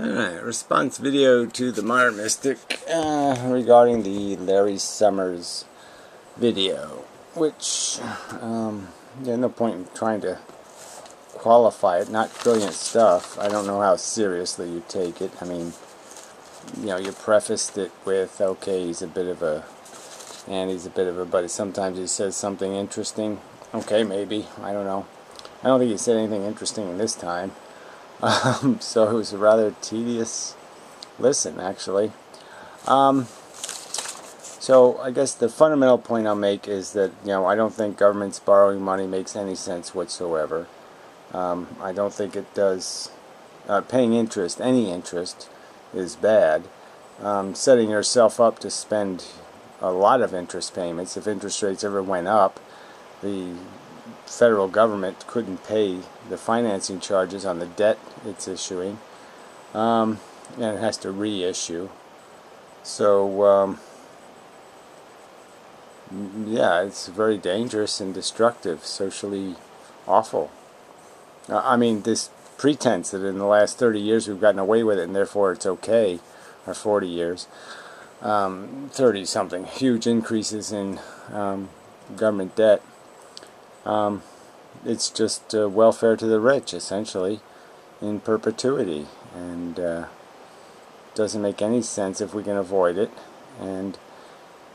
Alright, response video to the Modern Mystic uh, regarding the Larry Summers video, which, um, yeah, no point in trying to qualify it. Not brilliant stuff. I don't know how seriously you take it. I mean, you know, you prefaced it with, okay, he's a bit of a, and he's a bit of a, but sometimes he says something interesting. Okay, maybe. I don't know. I don't think he said anything interesting this time. Um, so it was a rather tedious listen, actually. Um, so I guess the fundamental point I'll make is that you know I don't think government's borrowing money makes any sense whatsoever. Um, I don't think it does. Uh, paying interest, any interest, is bad. Um, setting yourself up to spend a lot of interest payments, if interest rates ever went up, the federal government couldn't pay the financing charges on the debt it's issuing, um, and it has to reissue. So, um, yeah, it's very dangerous and destructive, socially awful. I mean, this pretense that in the last 30 years we've gotten away with it and therefore it's okay, or 40 years, um, 30 something, huge increases in um, government debt um, it's just uh, welfare to the rich, essentially, in perpetuity. And uh, doesn't make any sense if we can avoid it. And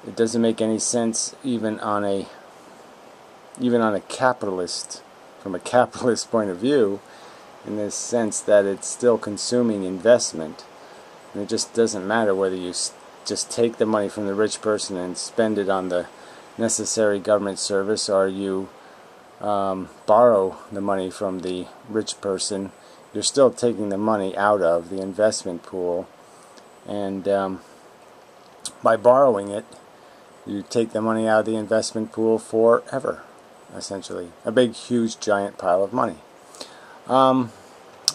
it doesn't make any sense even on a even on a capitalist from a capitalist point of view in the sense that it's still consuming investment and it just doesn't matter whether you just take the money from the rich person and spend it on the necessary government service or you um, borrow the money from the rich person, you're still taking the money out of the investment pool. And um, by borrowing it, you take the money out of the investment pool forever, essentially. A big, huge, giant pile of money. Um,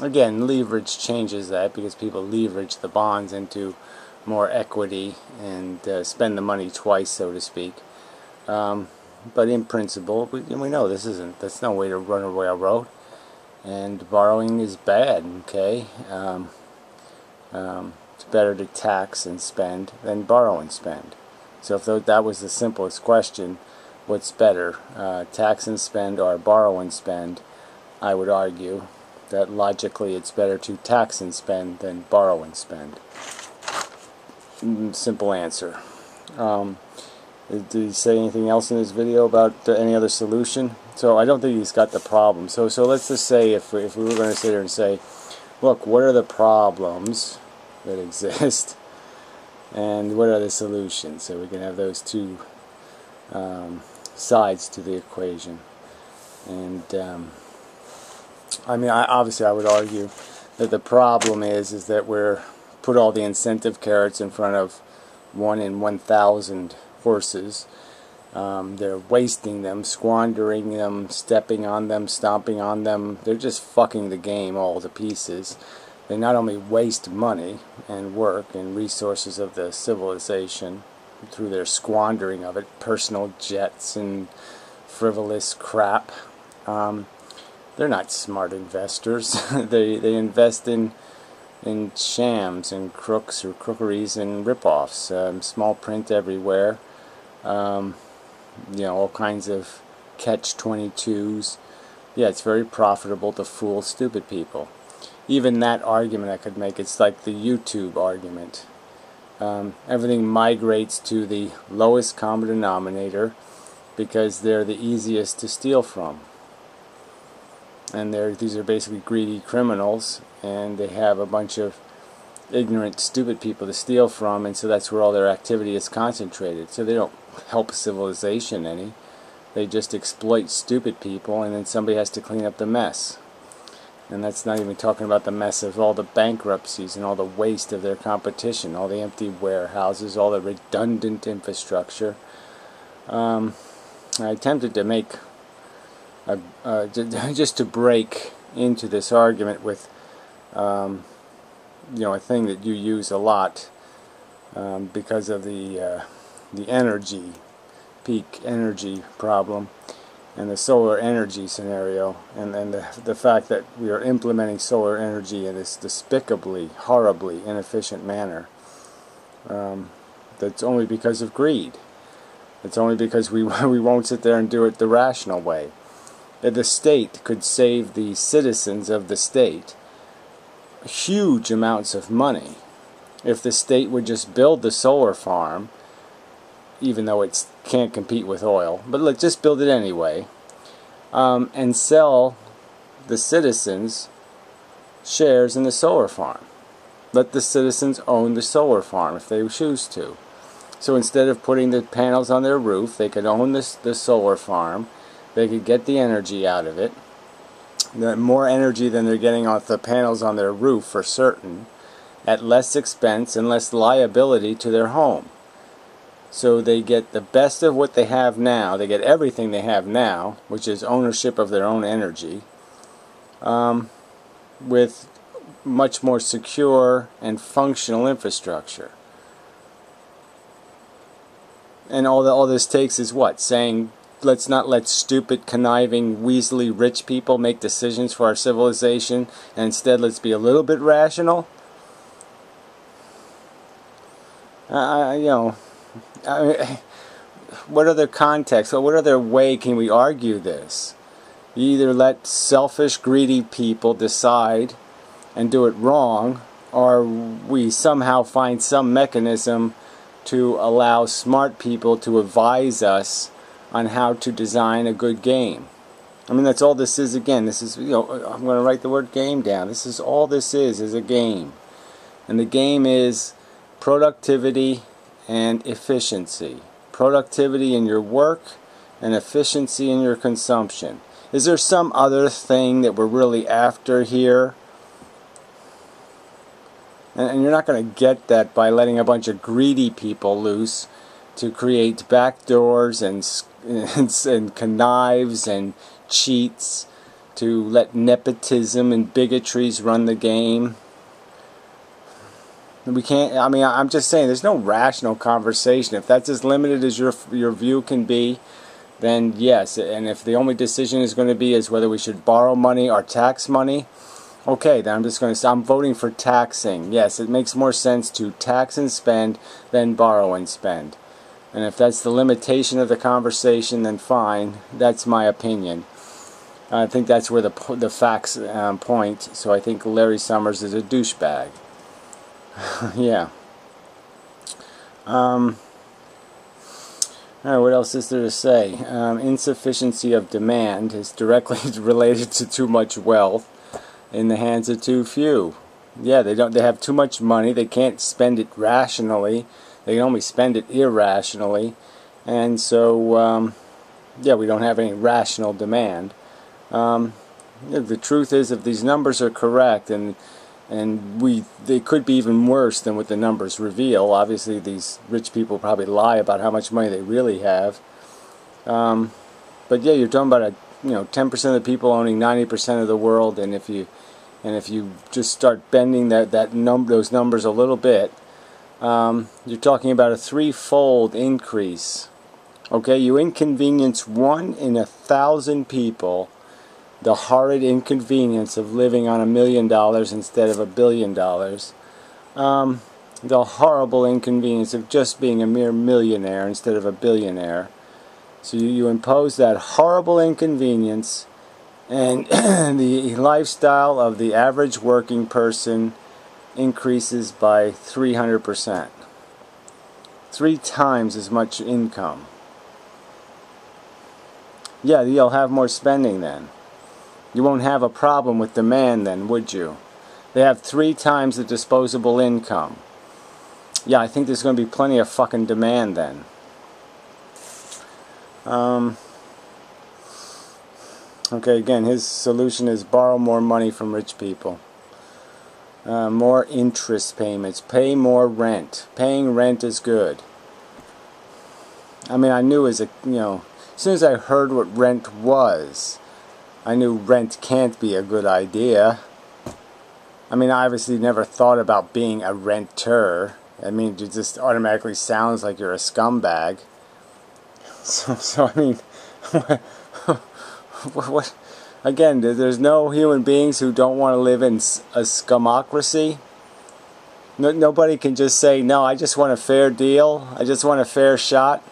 again, leverage changes that because people leverage the bonds into more equity and uh, spend the money twice, so to speak. Um, but in principle, we, we know this isn't, that's no way to run a railroad. And borrowing is bad, okay? Um, um, it's better to tax and spend than borrow and spend. So if that was the simplest question, what's better, uh, tax and spend or borrow and spend, I would argue that logically it's better to tax and spend than borrow and spend. Mm, simple answer. Um, did he say anything else in his video about any other solution? So I don't think he's got the problem. So so let's just say if we, if we were going to sit here and say, look, what are the problems that exist, and what are the solutions? So we can have those two um, sides to the equation. And um, I mean, I, obviously, I would argue that the problem is is that we're put all the incentive carrots in front of one in one thousand horses. Um, they're wasting them, squandering them, stepping on them, stomping on them. They're just fucking the game all to pieces. They not only waste money and work and resources of the civilization through their squandering of it, personal jets and frivolous crap. Um, they're not smart investors. they they invest in in shams and crooks or crookeries and ripoffs. Um, small print everywhere um, you know, all kinds of catch 22s. Yeah, it's very profitable to fool stupid people. Even that argument I could make, it's like the YouTube argument. Um, everything migrates to the lowest common denominator because they're the easiest to steal from. And these are basically greedy criminals, and they have a bunch of ignorant, stupid people to steal from, and so that's where all their activity is concentrated. So they don't help civilization any. They just exploit stupid people, and then somebody has to clean up the mess. And that's not even talking about the mess of all the bankruptcies and all the waste of their competition, all the empty warehouses, all the redundant infrastructure. Um, I attempted to make, a, uh, just to break into this argument with um, you know a thing that you use a lot um, because of the uh, the energy peak energy problem and the solar energy scenario, and, and the, the fact that we are implementing solar energy in this despicably, horribly inefficient manner. Um, that's only because of greed. It's only because we, we won't sit there and do it the rational way. If the state could save the citizens of the state huge amounts of money if the state would just build the solar farm even though it can't compete with oil, but let's just build it anyway, um, and sell the citizens shares in the solar farm. Let the citizens own the solar farm if they choose to. So instead of putting the panels on their roof, they could own this, the solar farm. They could get the energy out of it. More energy than they're getting off the panels on their roof for certain, at less expense and less liability to their home. So they get the best of what they have now. They get everything they have now, which is ownership of their own energy, um, with much more secure and functional infrastructure. And all, the, all this takes is what? Saying, let's not let stupid, conniving, weaselly rich people make decisions for our civilization, and instead let's be a little bit rational? Uh, you know I mean, what other context or what other way can we argue this? You either let selfish, greedy people decide and do it wrong, or we somehow find some mechanism to allow smart people to advise us on how to design a good game. I mean, that's all this is again. This is, you know, I'm going to write the word game down. This is all this is, is a game. And the game is productivity and efficiency. Productivity in your work and efficiency in your consumption. Is there some other thing that we're really after here? And, you're not going to get that by letting a bunch of greedy people loose to create backdoors and, and, and connives and cheats, to let nepotism and bigotries run the game. We can't. I mean, I'm just saying. There's no rational conversation. If that's as limited as your your view can be, then yes. And if the only decision is going to be is whether we should borrow money or tax money, okay, then I'm just going to. I'm voting for taxing. Yes, it makes more sense to tax and spend than borrow and spend. And if that's the limitation of the conversation, then fine. That's my opinion. I think that's where the the facts um, point. So I think Larry Summers is a douchebag. yeah. Um, all right, what else is there to say? Um, insufficiency of demand is directly related to too much wealth in the hands of too few. Yeah, they don't. They have too much money. They can't spend it rationally. They can only spend it irrationally, and so um, yeah, we don't have any rational demand. Um, the truth is, if these numbers are correct, and and we they could be even worse than what the numbers reveal. Obviously, these rich people probably lie about how much money they really have. Um, but yeah, you're talking about a you know 10% of the people owning 90% of the world, and if you and if you just start bending that that num those numbers a little bit, um, you're talking about a threefold increase. Okay, you inconvenience one in a thousand people the horrid inconvenience of living on a million dollars instead of a billion dollars, um, the horrible inconvenience of just being a mere millionaire instead of a billionaire. So you, you impose that horrible inconvenience, and the lifestyle of the average working person increases by 300%. Three times as much income. Yeah, you'll have more spending then. You won't have a problem with demand then, would you? They have three times the disposable income. Yeah, I think there's going to be plenty of fucking demand then. Um, okay, again, his solution is borrow more money from rich people. Uh, more interest payments. Pay more rent. Paying rent is good. I mean, I knew as a, you know, as soon as I heard what rent was, I knew rent can't be a good idea. I mean, I obviously never thought about being a renter. I mean, it just automatically sounds like you're a scumbag. So, so I mean, what, what? Again, there's no human beings who don't want to live in a scumocracy. No, nobody can just say, no, I just want a fair deal. I just want a fair shot.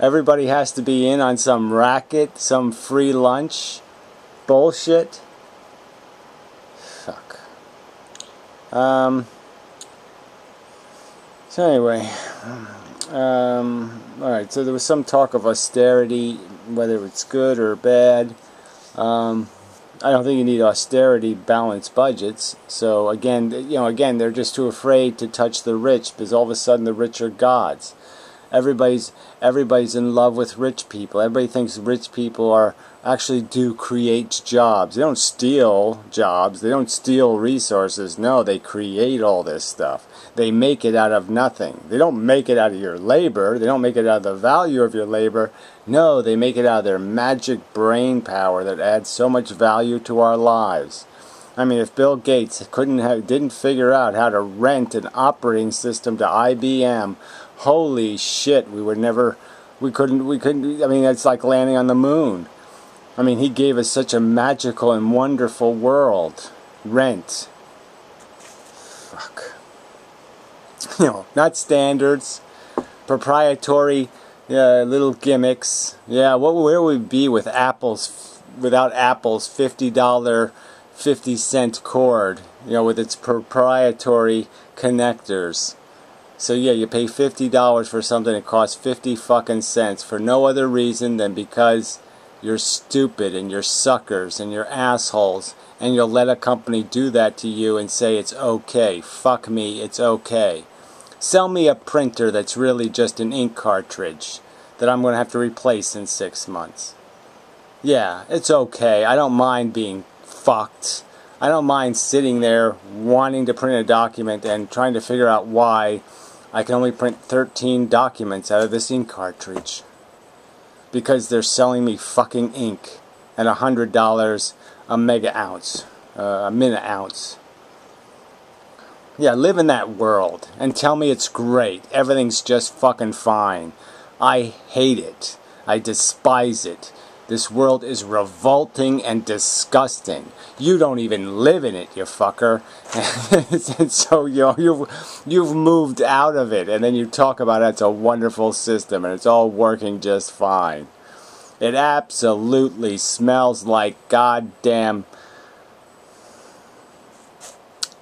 Everybody has to be in on some racket, some free lunch. Bullshit. Fuck. Um, so anyway, um, all right. So there was some talk of austerity, whether it's good or bad. Um, I don't think you need austerity balanced budgets. So again, you know, again, they're just too afraid to touch the rich because all of a sudden the rich are gods. Everybody's everybody's in love with rich people. Everybody thinks rich people are actually do create jobs. They don't steal jobs. They don't steal resources. No, they create all this stuff. They make it out of nothing. They don't make it out of your labor. They don't make it out of the value of your labor. No, they make it out of their magic brain power that adds so much value to our lives. I mean, if Bill Gates couldn't have, didn't figure out how to rent an operating system to IBM, holy shit, we would never, we couldn't, we couldn't. I mean, it's like landing on the moon. I mean, he gave us such a magical and wonderful world. Rent. Fuck. You know, not standards, proprietary uh, little gimmicks. Yeah, what where would we be with Apple's without Apple's fifty dollar, fifty cent cord? You know, with its proprietary connectors. So yeah, you pay fifty dollars for something that costs fifty fucking cents for no other reason than because you're stupid and you're suckers and you're assholes and you'll let a company do that to you and say it's okay. Fuck me, it's okay. Sell me a printer that's really just an ink cartridge that I'm going to have to replace in six months. Yeah, it's okay. I don't mind being fucked. I don't mind sitting there wanting to print a document and trying to figure out why I can only print 13 documents out of this ink cartridge because they're selling me fucking ink at a hundred dollars a mega ounce, uh, a minute ounce. Yeah, live in that world and tell me it's great. Everything's just fucking fine. I hate it. I despise it. This world is revolting and disgusting. You don't even live in it, you fucker. and so you know, you've you've moved out of it, and then you talk about it, it's a wonderful system and it's all working just fine. It absolutely smells like goddamn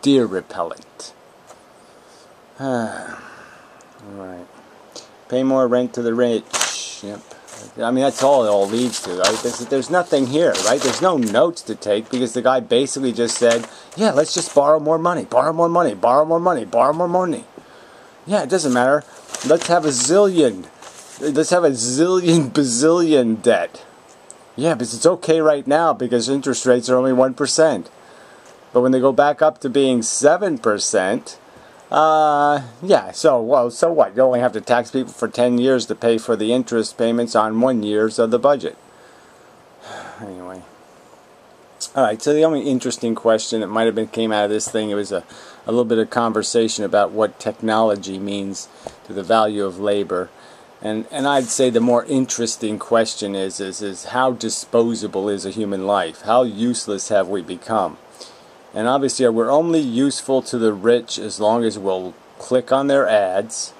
deer repellent. Alright. Pay more rent to the rich. Yep. I mean, that's all it all leads to, right? There's, there's nothing here, right? There's no notes to take because the guy basically just said, yeah, let's just borrow more money, borrow more money, borrow more money, borrow more money. Yeah, it doesn't matter. Let's have a zillion. Let's have a zillion bazillion debt. Yeah, but it's okay right now because interest rates are only 1%. But when they go back up to being 7%, uh, yeah, so, well, so what? You only have to tax people for 10 years to pay for the interest payments on one year's of the budget. Anyway. Alright, so the only interesting question that might have been came out of this thing, it was a, a little bit of conversation about what technology means to the value of labor. And, and I'd say the more interesting question is, is, is how disposable is a human life? How useless have we become? And obviously, we're only useful to the rich as long as we'll click on their ads,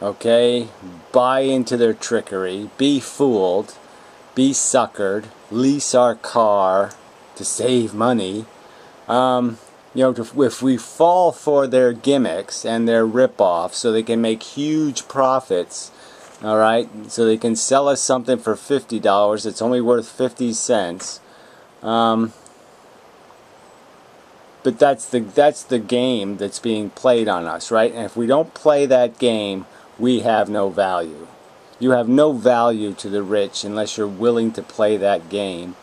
okay, buy into their trickery, be fooled, be suckered, lease our car to save money. Um, you know, if we fall for their gimmicks and their rip-offs so they can make huge profits, all right, so they can sell us something for $50, it's only worth 50 cents. Um, but that's the that's the game that's being played on us, right? And if we don't play that game, we have no value. You have no value to the rich unless you're willing to play that game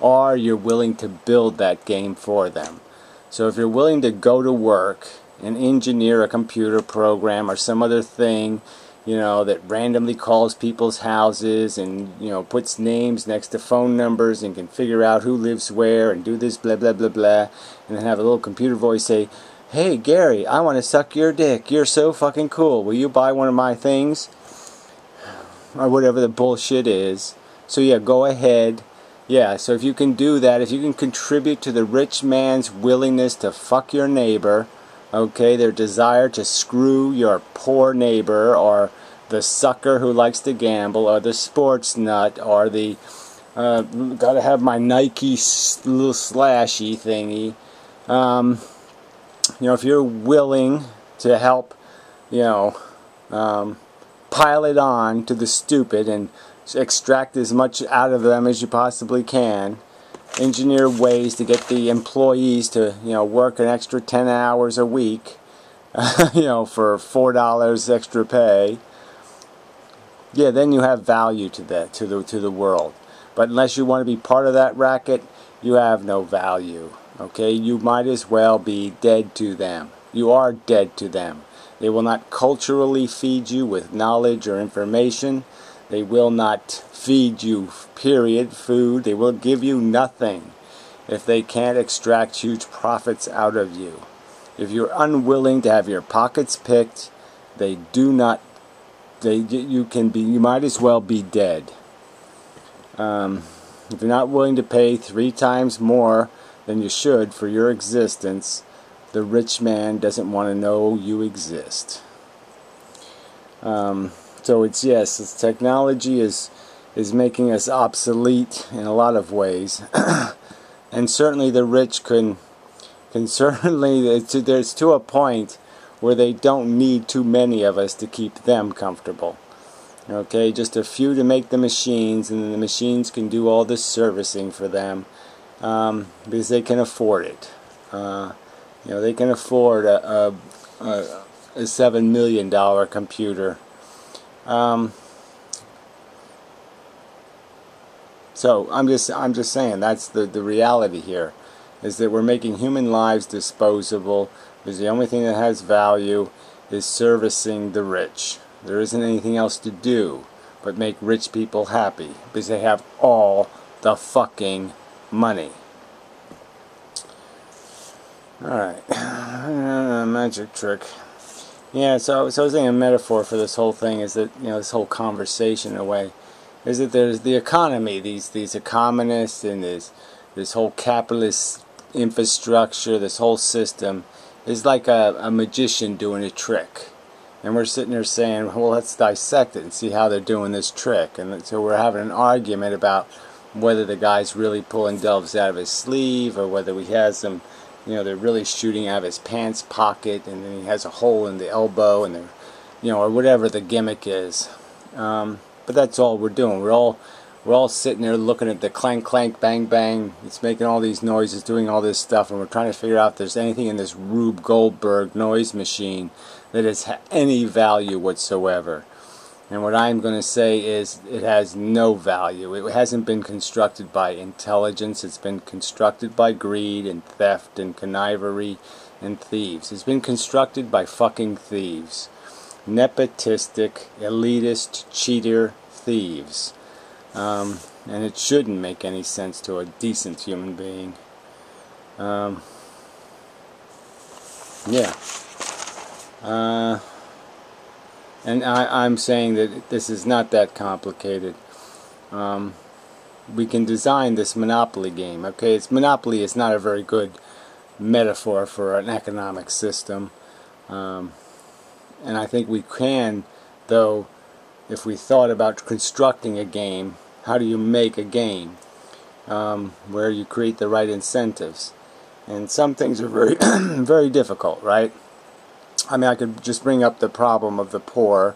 or you're willing to build that game for them. So if you're willing to go to work and engineer a computer program or some other thing you know, that randomly calls people's houses and, you know, puts names next to phone numbers and can figure out who lives where and do this blah blah blah blah and then have a little computer voice say, Hey Gary, I want to suck your dick. You're so fucking cool. Will you buy one of my things? Or whatever the bullshit is. So yeah, go ahead Yeah, so if you can do that, if you can contribute to the rich man's willingness to fuck your neighbor, okay, their desire to screw your poor neighbor, or the sucker who likes to gamble, or the sports nut, or the uh, gotta have my Nike little slashy thingy. Um, you know, if you're willing to help, you know, um, pile it on to the stupid and extract as much out of them as you possibly can. Engineer ways to get the employees to, you know, work an extra 10 hours a week, you know, for $4 extra pay. Yeah, then you have value to that, to the, to the world. But unless you want to be part of that racket, you have no value. Okay, you might as well be dead to them. You are dead to them. They will not culturally feed you with knowledge or information. They will not feed you, period, food. They will give you nothing if they can't extract huge profits out of you. If you're unwilling to have your pockets picked, they do not, they, you can be, you might as well be dead. Um, if you're not willing to pay three times more than you should for your existence, the rich man doesn't want to know you exist. Um, so it's yes, it's technology is is making us obsolete in a lot of ways, and certainly the rich can can certainly there's to a point where they don't need too many of us to keep them comfortable. Okay, just a few to make the machines, and then the machines can do all the servicing for them um, because they can afford it. Uh, you know, they can afford a, a, a, a seven million dollar computer um, so I'm just I'm just saying that's the the reality here, is that we're making human lives disposable. Because the only thing that has value is servicing the rich. There isn't anything else to do but make rich people happy because they have all the fucking money. Alright, magic trick. Yeah, so, so I was thinking a metaphor for this whole thing is that, you know, this whole conversation in a way, is that there's the economy, these these economists and this, this whole capitalist infrastructure, this whole system, is like a, a magician doing a trick. And we're sitting there saying, well, let's dissect it and see how they're doing this trick. And so we're having an argument about whether the guy's really pulling doves out of his sleeve or whether he has some you know, they're really shooting out of his pants pocket, and then he has a hole in the elbow, and they're, you know, or whatever the gimmick is. Um, but that's all we're doing. We're all we're all sitting there looking at the clank, clank, bang, bang. It's making all these noises, doing all this stuff, and we're trying to figure out if there's anything in this Rube Goldberg noise machine that has any value whatsoever. And what I'm going to say is it has no value. It hasn't been constructed by intelligence. It's been constructed by greed and theft and connivery and thieves. It's been constructed by fucking thieves. Nepotistic, elitist, cheater thieves. Um, and it shouldn't make any sense to a decent human being. Um, yeah. Uh, and I, am saying that this is not that complicated. Um, we can design this Monopoly game. Okay, it's Monopoly is not a very good metaphor for an economic system. Um, and I think we can, though, if we thought about constructing a game, how do you make a game um, where you create the right incentives? And some things are very, very difficult, right? I mean, I could just bring up the problem of the poor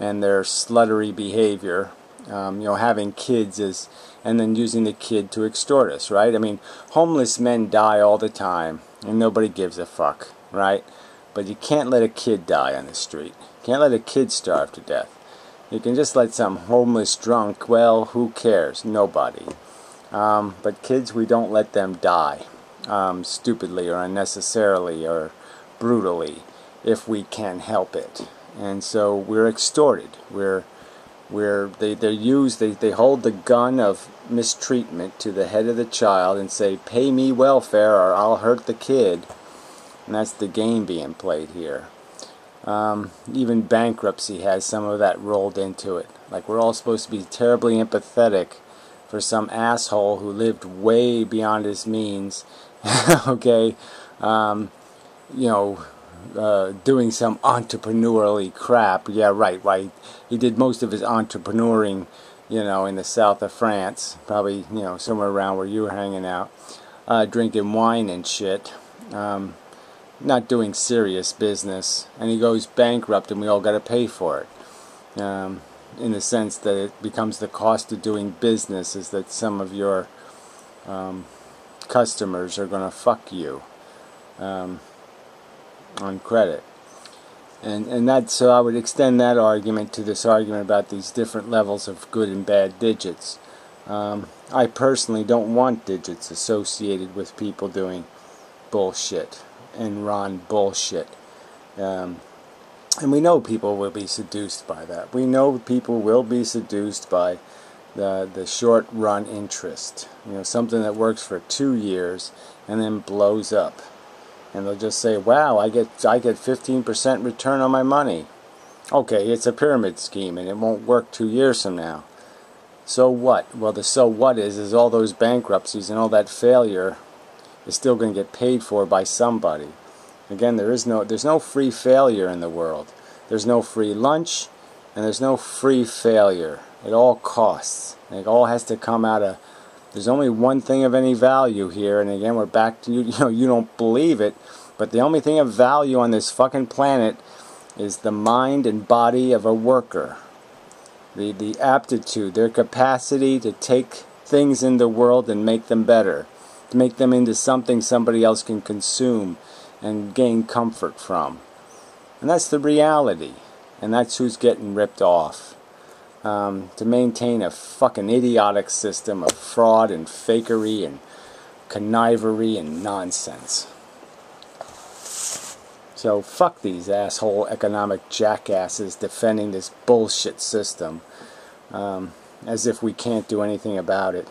and their sluttery behavior. Um, you know, having kids is, and then using the kid to extort us, right? I mean, homeless men die all the time, and nobody gives a fuck, right? But you can't let a kid die on the street. You can't let a kid starve to death. You can just let some homeless drunk, well, who cares? Nobody. Um, but kids, we don't let them die um, stupidly or unnecessarily or brutally if we can help it. And so we're extorted. We're we're they they use they they hold the gun of mistreatment to the head of the child and say, "Pay me welfare, or I'll hurt the kid." And that's the game being played here. Um, even bankruptcy has some of that rolled into it. Like we're all supposed to be terribly empathetic for some asshole who lived way beyond his means, okay, um, you know, uh, doing some entrepreneurially crap. Yeah, right, right. He did most of his entrepreneuring, you know, in the south of France, probably, you know, somewhere around where you were hanging out, uh, drinking wine and shit. Um, not doing serious business, and he goes bankrupt, and we all got to pay for it. Um, in the sense that it becomes the cost of doing business is that some of your um, customers are going to fuck you um, on credit. And, and that, so I would extend that argument to this argument about these different levels of good and bad digits. Um, I personally don't want digits associated with people doing bullshit and Ron bullshit. Um, and we know people will be seduced by that. We know people will be seduced by the the short run interest. You know, something that works for two years and then blows up. And they'll just say, "Wow, I get I get 15% return on my money." Okay, it's a pyramid scheme and it won't work two years from now. So what? Well, the so what is is all those bankruptcies and all that failure is still going to get paid for by somebody. Again, there is no there's no free failure in the world. There's no free lunch and there's no free failure. It all costs. It all has to come out of there's only one thing of any value here and again we're back to you you know you don't believe it, but the only thing of value on this fucking planet is the mind and body of a worker. The the aptitude, their capacity to take things in the world and make them better, to make them into something somebody else can consume and gain comfort from. And that's the reality. And that's who's getting ripped off. Um, to maintain a fucking idiotic system of fraud and fakery and connivery and nonsense. So fuck these asshole economic jackasses defending this bullshit system um, as if we can't do anything about it.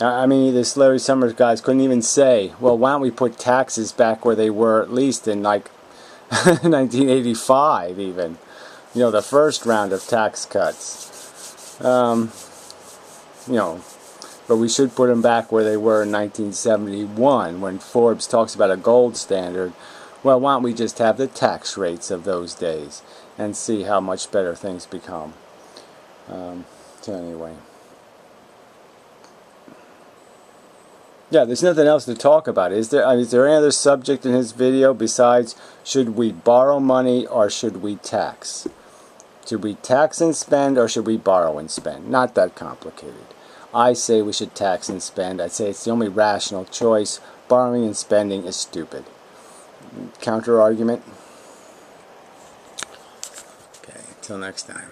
I mean, this Larry Summers guys couldn't even say, well, why don't we put taxes back where they were at least in like 1985 even. You know, the first round of tax cuts. Um, you know, but we should put them back where they were in 1971 when Forbes talks about a gold standard. Well, why don't we just have the tax rates of those days and see how much better things become? Um, so anyway. Yeah, there's nothing else to talk about. Is there? Is there any other subject in his video besides should we borrow money or should we tax? Should we tax and spend or should we borrow and spend? Not that complicated. I say we should tax and spend. I'd say it's the only rational choice. Borrowing and spending is stupid. Counter argument. Okay, until next time.